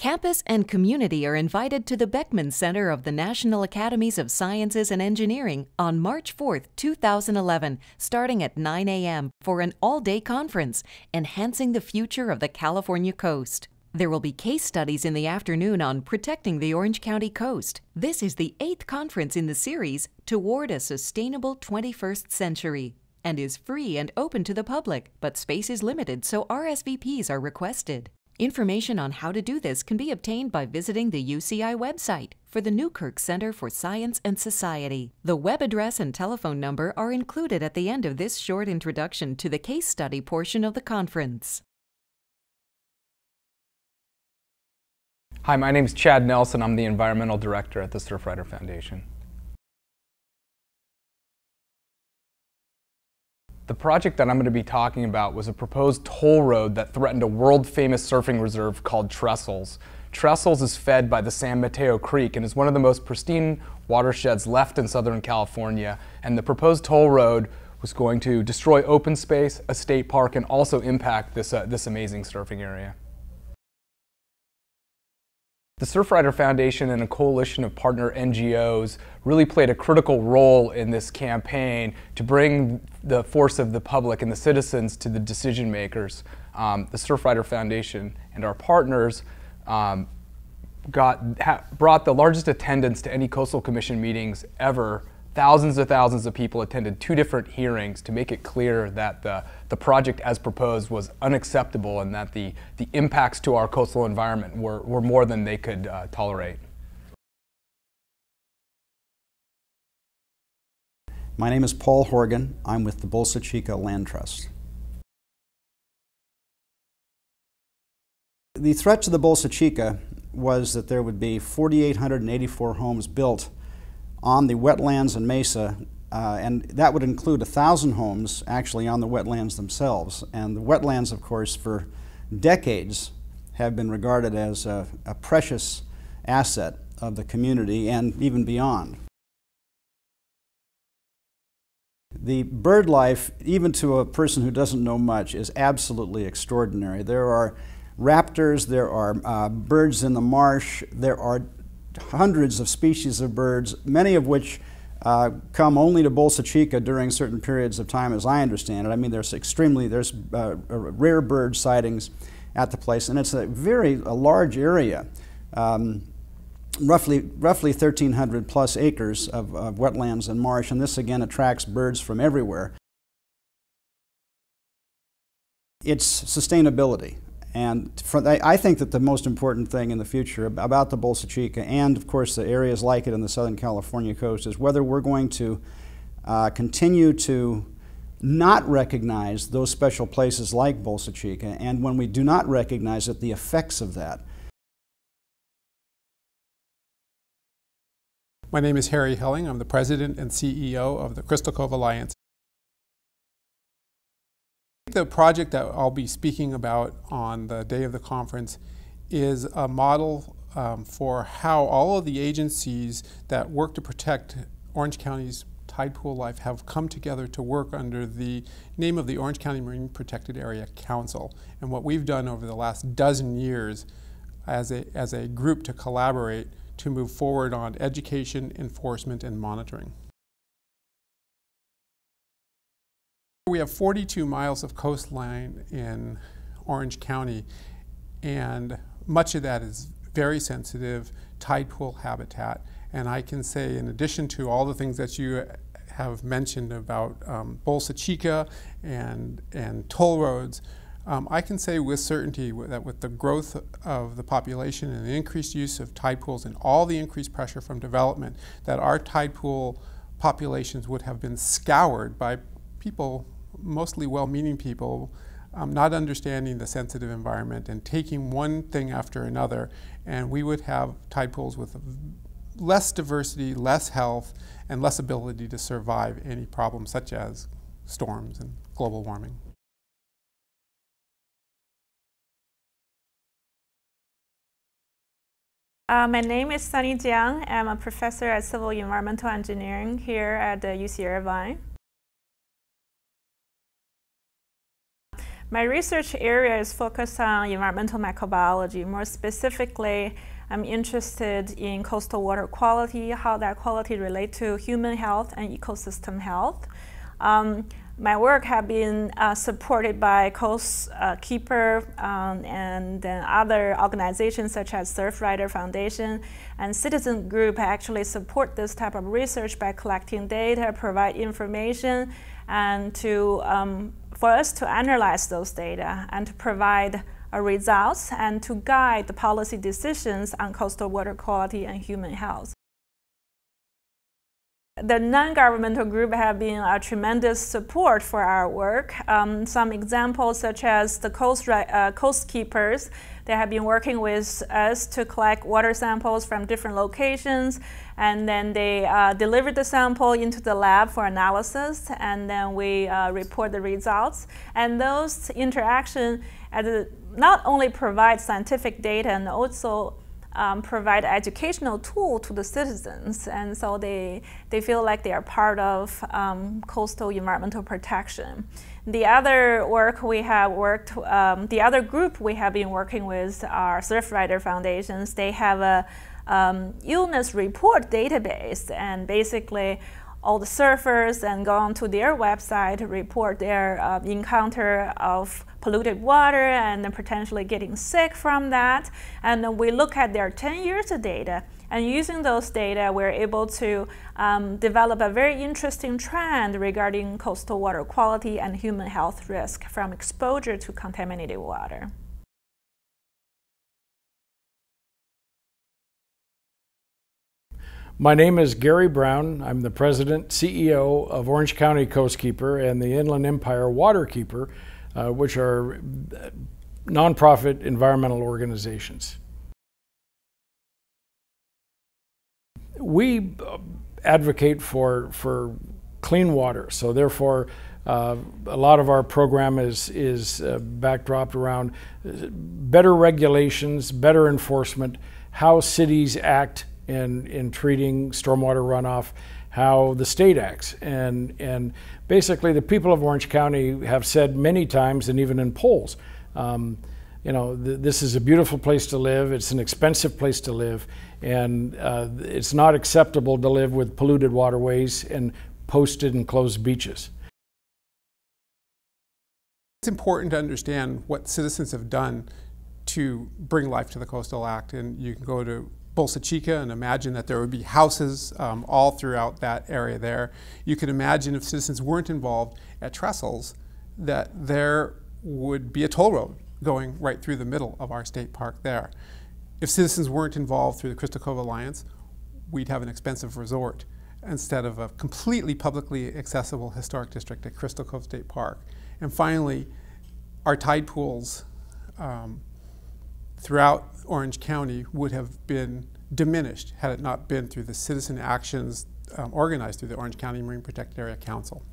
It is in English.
Campus and community are invited to the Beckman Center of the National Academies of Sciences and Engineering on March 4, 2011, starting at 9 a.m. for an all day conference, Enhancing the Future of the California Coast. There will be case studies in the afternoon on protecting the Orange County coast. This is the eighth conference in the series toward a sustainable 21st century and is free and open to the public, but space is limited, so RSVPs are requested. Information on how to do this can be obtained by visiting the UCI website for the Newkirk Center for Science and Society. The web address and telephone number are included at the end of this short introduction to the case study portion of the conference. Hi, my name is Chad Nelson. I'm the Environmental Director at the Surfrider Foundation. The project that I'm going to be talking about was a proposed toll road that threatened a world-famous surfing reserve called Trestles. Trestles is fed by the San Mateo Creek and is one of the most pristine watersheds left in Southern California. And the proposed toll road was going to destroy open space, a state park, and also impact this, uh, this amazing surfing area. The Surfrider Foundation and a coalition of partner NGOs really played a critical role in this campaign to bring the force of the public and the citizens to the decision makers. Um, the Surfrider Foundation and our partners um, got, brought the largest attendance to any Coastal Commission meetings ever Thousands of thousands of people attended two different hearings to make it clear that the, the project as proposed was unacceptable and that the, the impacts to our coastal environment were, were more than they could uh, tolerate. My name is Paul Horgan. I'm with the Bolsa Chica Land Trust. The threat to the Bolsa Chica was that there would be 4,884 homes built on the wetlands and mesa, uh, and that would include a thousand homes actually on the wetlands themselves. And the wetlands, of course, for decades have been regarded as a, a precious asset of the community and even beyond. The bird life, even to a person who doesn't know much, is absolutely extraordinary. There are raptors, there are uh, birds in the marsh, there are hundreds of species of birds, many of which uh, come only to Bolsa Chica during certain periods of time, as I understand it. I mean, there's extremely there's uh, rare bird sightings at the place, and it's a very a large area, um, roughly roughly 1,300 plus acres of, of wetlands and marsh, and this again attracts birds from everywhere. It's sustainability. And for, I think that the most important thing in the future about the Bolsa Chica and, of course, the areas like it in the Southern California coast is whether we're going to uh, continue to not recognize those special places like Bolsa Chica, and when we do not recognize it, the effects of that. My name is Harry Helling. I'm the president and CEO of the Crystal Cove Alliance. The project that I'll be speaking about on the day of the conference is a model um, for how all of the agencies that work to protect Orange County's tide pool life have come together to work under the name of the Orange County Marine Protected Area Council. And what we've done over the last dozen years as a, as a group to collaborate to move forward on education, enforcement, and monitoring. We have 42 miles of coastline in Orange County, and much of that is very sensitive tide pool habitat. And I can say, in addition to all the things that you have mentioned about um, Bolsa Chica and, and toll roads, um, I can say with certainty that with the growth of the population and the increased use of tide pools and all the increased pressure from development, that our tide pool populations would have been scoured by people mostly well-meaning people um, not understanding the sensitive environment and taking one thing after another, and we would have tide pools with less diversity, less health, and less ability to survive any problems such as storms and global warming. Uh, my name is Sunny Jiang. I'm a professor at Civil Environmental Engineering here at the UC Irvine. My research area is focused on environmental microbiology. More specifically, I'm interested in coastal water quality, how that quality relates to human health and ecosystem health. Um, my work has been uh, supported by Coast uh, Keeper um, and other organizations such as Surfrider Foundation and Citizen Group actually support this type of research by collecting data, provide information, and to um, for us to analyze those data and to provide uh, results and to guide the policy decisions on coastal water quality and human health the non-governmental group have been a tremendous support for our work. Um, some examples such as the coast, uh, coast keepers, they have been working with us to collect water samples from different locations and then they uh, deliver the sample into the lab for analysis and then we uh, report the results. And those interaction not only provide scientific data and also um, provide educational tool to the citizens, and so they they feel like they are part of um, coastal environmental protection. The other work we have worked, um, the other group we have been working with are Surfrider Foundations. They have a um, illness report database, and basically all the surfers and go onto their website report their uh, encounter of polluted water and potentially getting sick from that. And we look at their 10 years of data and using those data, we're able to um, develop a very interesting trend regarding coastal water quality and human health risk from exposure to contaminated water. My name is Garry Brown. I'm the president, CEO of Orange County Coastkeeper and the Inland Empire Waterkeeper, uh, which are nonprofit environmental organizations. We uh, advocate for, for clean water, so therefore uh, a lot of our program is, is uh, backdropped around better regulations, better enforcement, how cities act in, in treating stormwater runoff, how the state acts. And, and basically, the people of Orange County have said many times, and even in polls, um, you know, th this is a beautiful place to live, it's an expensive place to live, and uh, it's not acceptable to live with polluted waterways and posted and closed beaches. It's important to understand what citizens have done to bring life to the Coastal Act, and you can go to Bolsa Chica and imagine that there would be houses um, all throughout that area there. You can imagine if citizens weren't involved at Trestles that there would be a toll road going right through the middle of our state park there. If citizens weren't involved through the Crystal Cove Alliance, we'd have an expensive resort instead of a completely publicly accessible historic district at Crystal Cove State Park. And finally, our tide pools um, throughout Orange County would have been diminished had it not been through the citizen actions um, organized through the Orange County Marine Protected Area Council.